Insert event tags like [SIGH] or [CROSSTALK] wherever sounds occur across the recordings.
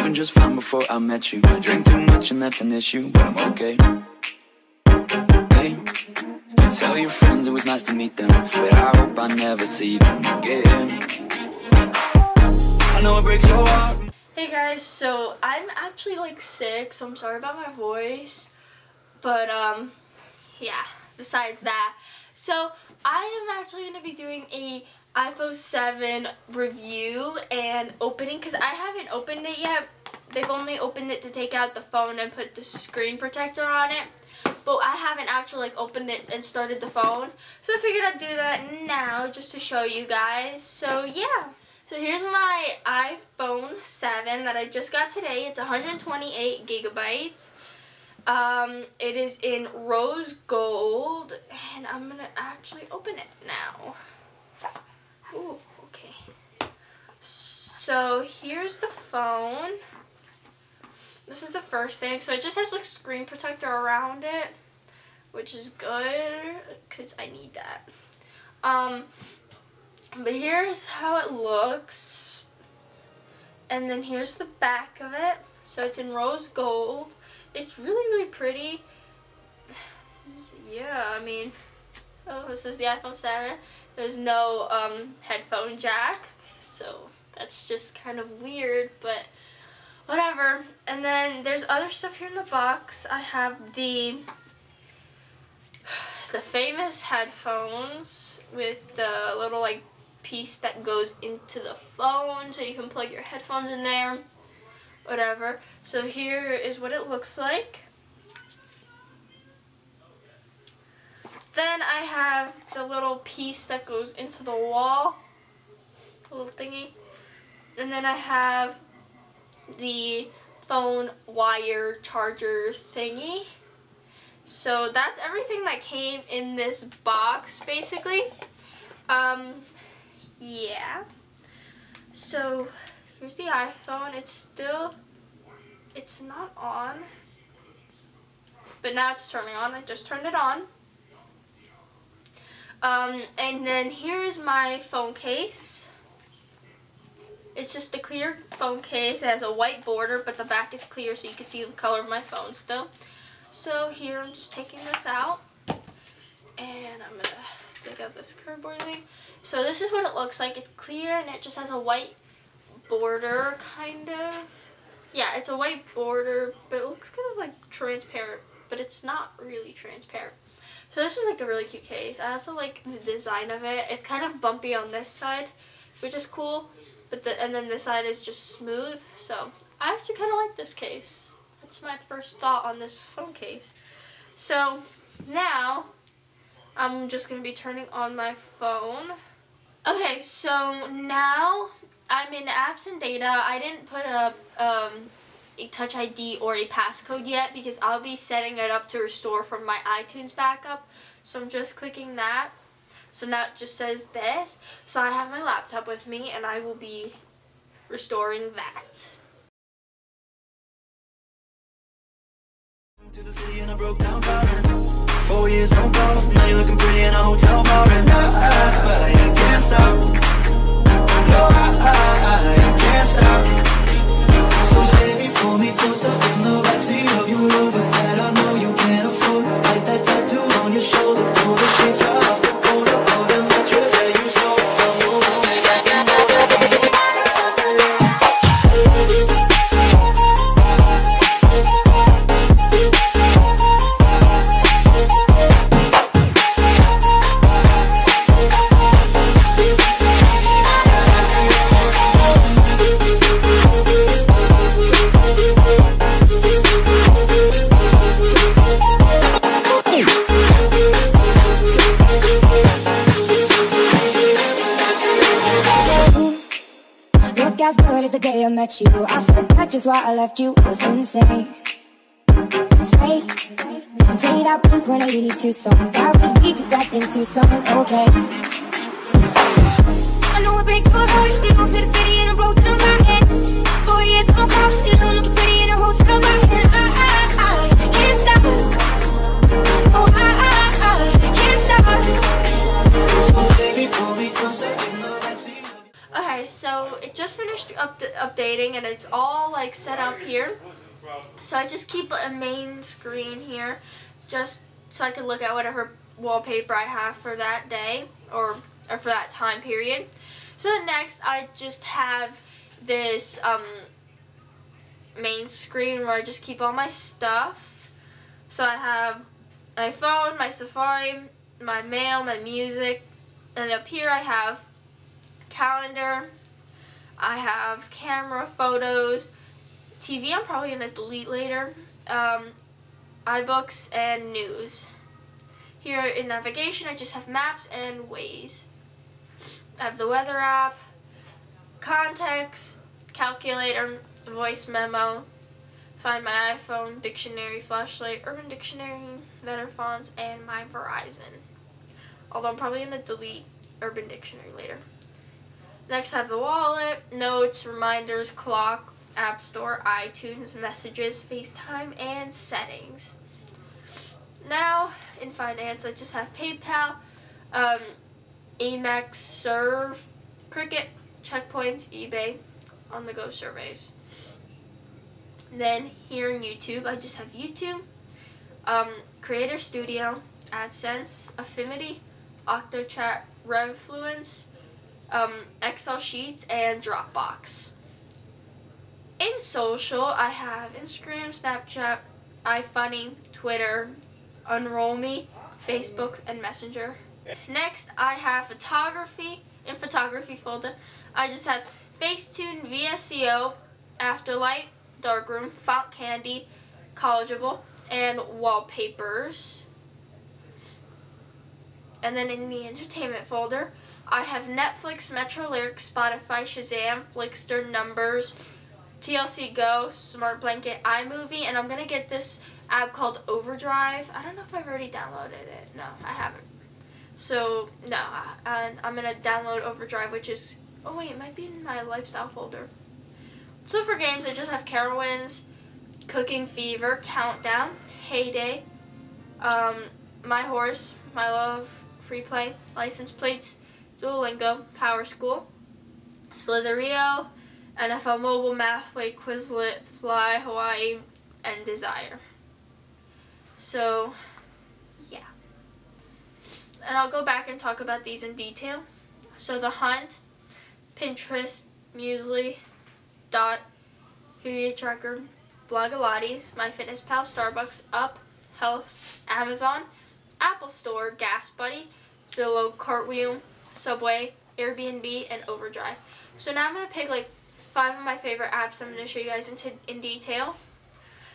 doing just fine before I met you. I drink too much and that's an issue, but I'm okay. Hey, you tell your friends it was nice to meet them, but I hope I never see them again. I know it breaks your heart. Hey guys, so I'm actually like sick, so I'm sorry about my voice. But um yeah, besides that. So I am actually going to be doing a iPhone 7 review and opening because I haven't opened it yet. They've only opened it to take out the phone and put the screen protector on it. But I haven't actually like opened it and started the phone. So I figured I'd do that now just to show you guys. So yeah. So here's my iPhone 7 that I just got today. It's 128 gigabytes. Um, it is in rose gold, and I'm going to actually open it now. Ooh, okay. So here's the phone. This is the first thing. So it just has like screen protector around it, which is good because I need that. Um, but here's how it looks. And then here's the back of it. So it's in rose gold. It's really, really pretty. [SIGHS] Yeah, I mean, so this is the iPhone 7. There's no um, headphone jack, so that's just kind of weird, but whatever. And then there's other stuff here in the box. I have the [SIGHS] the famous headphones with the little like piece that goes into the phone so you can plug your headphones in there. Whatever. So here is what it looks like. Then I have the little piece that goes into the wall. Little thingy and then I have the phone wire charger thingy so that's everything that came in this box basically um, yeah. So here's the iPhone. It's still, it's not on. But now it's turning on. I just turned it on. Um, and then here is my phone case. It's just a clear phone case. It has a white border, but the back is clear so you can see the color of my phone still. So here I'm just taking this out. And I'm going to take out this cardboard thing. So this is what it looks like. It's clear and it just has a white border, kind of. Yeah, it's a white border, but it looks kind of like transparent, but it's not really transparent. So this is like a really cute case. I also like the design of it. It's kind of bumpy on this side, which is cool. But the, and then this side is just smooth. So I actually kind of like this case. That's my first thought on this phone case. So now I'm just going to be turning on my phone. Okay, so now I'm in apps and data. I didn't put a, um, a Touch ID or a passcode yet because I'll be setting it up to restore from my iTunes backup. So I'm just clicking that. So now it just says this. So I have my laptop with me and I will be restoring that. To the city broke down. Four years, I you. I forgot just why I left you. It was insane. Say, play that Blink 182 song that we beat to death into something okay. I know it breaks your heart. You moved to the city and I wrote down my head. Four years on call, you know, looking pretty it just finished up updating and it's all like set up here. So I just keep a main screen here just so I can look at whatever wallpaper I have for that day or, or for that time period. So then next I just have this um, main screen where I just keep all my stuff. So I have my phone, my Safari, my mail, my music, and up here I have calendar, I have camera, photos, TV I'm probably going to delete later, um, iBooks, and news. Here in navigation I just have maps and Waze. I have the weather app, contacts, calculator, voice memo, find my iPhone, dictionary, flashlight, urban dictionary, letter fonts, and my Verizon. Although I'm probably going to delete urban dictionary later. Next I have the wallet, notes, reminders, clock, app store, iTunes, messages, FaceTime, and settings. Now, in finance, I just have PayPal, um, Amex, Serve, Cricut, Checkpoints, eBay, on the go surveys. Then here in YouTube, I just have YouTube, um, Creator Studio, AdSense, Affinity, OctoChat, Revfluence, um, Excel Sheets, and Dropbox. In social, I have Instagram, Snapchat, iFunny, Twitter, Unroll.me, Facebook, and Messenger. Next, I have photography. In photography folder, I just have Facetune, VSCO, Afterlight, Darkroom, Font Candy, Collegible, and Wallpapers. And then in the entertainment folder, I have Netflix, Metro Lyrics, Spotify, Shazam, Flixster, Numbers, TLC Go, Smart Blanket, iMovie, and I'm going to get this app called Overdrive. I don't know if I've already downloaded it. No, I haven't. So, no, and I'm going to download Overdrive, which is, oh wait, it might be in my lifestyle folder. So for games, I just have Carowinds, Cooking Fever, Countdown, Heyday, um, My Horse, My Love, Free Play, License Plates, Duolingo, Power School, Slitherio, NFL Mobile, Mathway, Quizlet, Fly, Hawaii, and Desire. So, yeah. And I'll go back and talk about these in detail. So the Hunt, Pinterest, Musely, Dot, Foodie Tracker, Blogilates, MyFitnessPal, Starbucks, Up, Health, Amazon, Apple Store, Gas Buddy, Zillow, Cartwheel, Subway, Airbnb, and Overdrive. So now I'm going to pick like five of my favorite apps I'm going to show you guys in, in detail.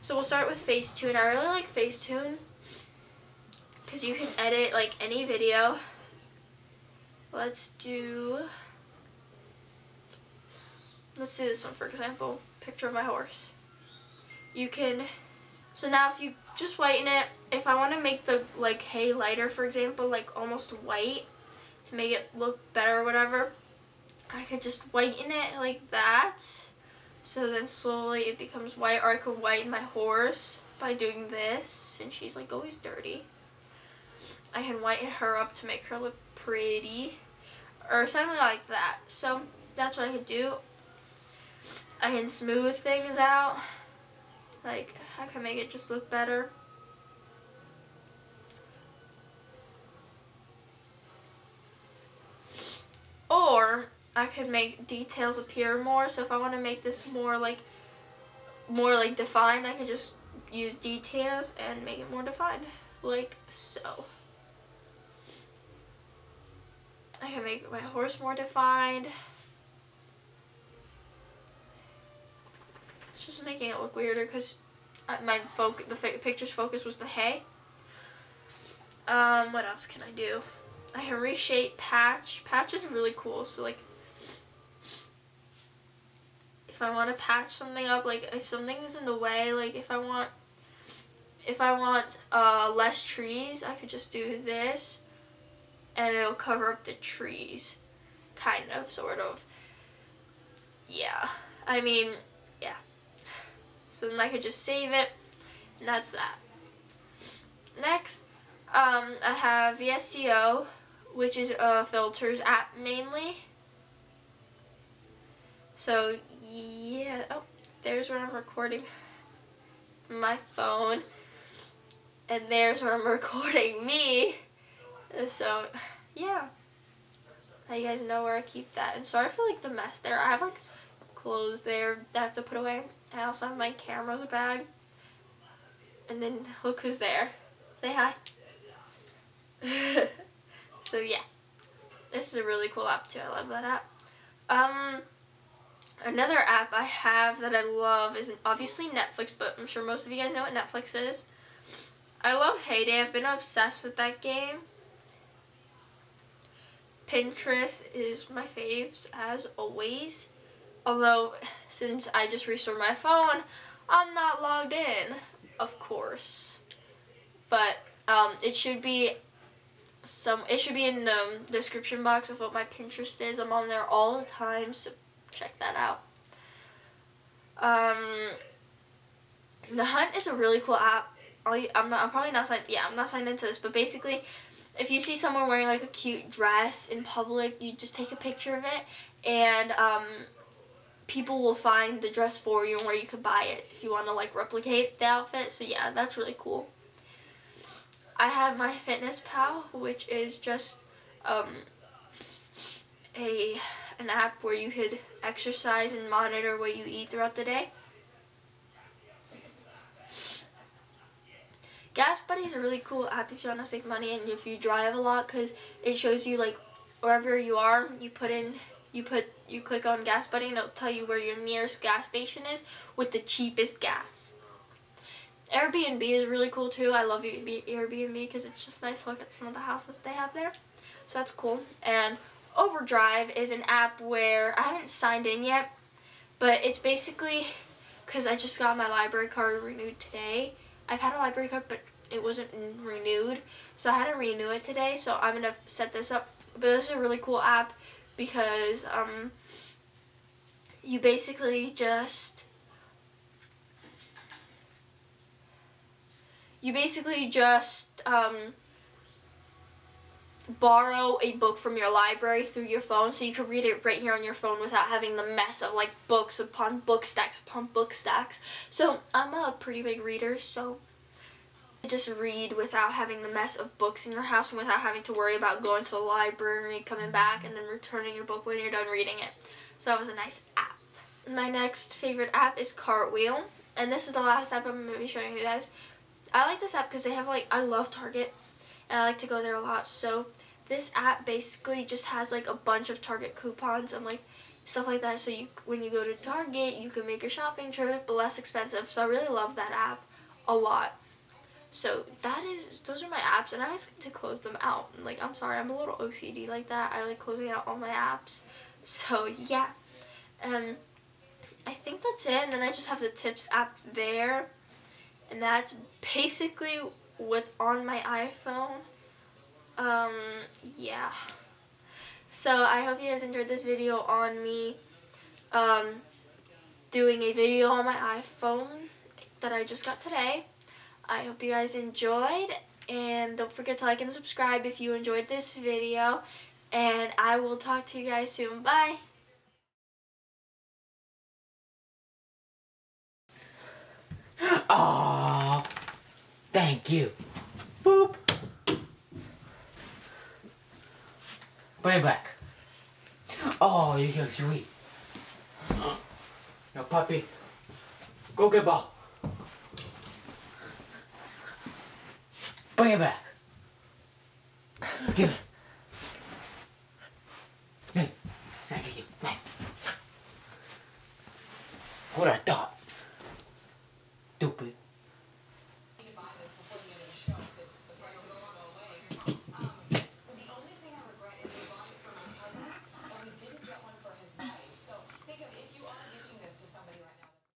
So we'll start with Facetune. I really like Facetune because you can edit like any video. Let's do, let's do this one for example, picture of my horse. You can, so now if you just whiten it, if I want to make the like hay lighter for example, like almost white to make it look better or whatever, I could just whiten it like that. So then slowly it becomes white or I could whiten my horse by doing this since she's like always dirty. I can whiten her up to make her look pretty or something like that. So that's what I could do. I can smooth things out. Like I can make it just look better. Or I could make details appear more. So if I want to make this more like more like defined, I could just use details and make it more defined like so. I can make my horse more defined. It's just making it look weirder because my focus, the picture's focus was the hay. Um, what else can I do? I can reshape patch. Patch is really cool. So like if I want to patch something up, like if something's in the way, like if I want, if I want uh, less trees, I could just do this and it'll cover up the trees, kind of, sort of. Yeah, I mean, yeah. So then I could just save it, and that's that. Next, um, I have VSCO, which is a filters app mainly. So yeah. Oh, there's where I'm recording my phone. And there's where I'm [LAUGHS] recording me. So, yeah. Now you guys know where I keep that. And sorry for like the mess there. I have like clothes there that I have to put away. I also have my camera's a bag. And then look who's there. Say hi. [LAUGHS] so yeah. This is a really cool app too. I love that app. Um, another app I have that I love is obviously Netflix, but I'm sure most of you guys know what Netflix is. I love Heyday. I've been obsessed with that game. Pinterest is my faves as always. Although, since I just restored my phone, I'm not logged in, of course. But um, it should be some. It should be in the description box of what my Pinterest is. I'm on there all the time, so check that out. Um, the Hunt is a really cool app. I'm not. I'm probably not signed. Yeah, I'm not signed into this, but basically, if you see someone wearing like a cute dress in public, you just take a picture of it, and um, people will find the dress for you and where you could buy it if you want to like replicate the outfit. So yeah, that's really cool. I have my Fitness Pal, which is just um, a an app where you could exercise and monitor what you eat throughout the day. Gas Buddy is a really cool app if you want to save money and if you drive a lot because it shows you like wherever you are, you put in you put you click on gas buddy and it'll tell you where your nearest gas station is with the cheapest gas. Airbnb is really cool too. I love Airbnb because it's just nice to look at some of the houses they have there. So that's cool. And Overdrive is an app where I haven't signed in yet, but it's basically because I just got my library card renewed today. I've had a library card, but it wasn't renewed, so I had to renew it today. So I'm gonna set this up. But this is a really cool app because um, you basically just you basically just um, borrow a book from your library through your phone so you can read it right here on your phone without having the mess of like books upon book stacks upon book stacks. So I'm a pretty big reader so just read without having the mess of books in your house and without having to worry about going to the library, coming back, and then returning your book when you're done reading it. So that was a nice app. My next favorite app is Cartwheel, and this is the last app I'm going to be showing you guys. I like this app because they have like, I love Target, and I like to go there a lot, so this app basically just has like a bunch of Target coupons and like stuff like that, so you when you go to Target, you can make your shopping trip, less expensive, so I really love that app a lot. So that is, those are my apps, and I always like to close them out. Like, I'm sorry, I'm a little OCD like that. I like closing out all my apps. [LAUGHS] So, yeah. And I think that's it. And then I just have the tips app there. And that's basically what's on my iPhone. Um, yeah. So, I hope you guys enjoyed this video on me um, doing a video on my iPhone that I just got today. I hope you guys enjoyed and don't forget to like and subscribe if you enjoyed this video and I will talk to you guys soon. Bye! Aww, thank you. Boop. Bring it back. Oh, you're so sweet. Now, puppy, go get ball. Bring it back. Give it.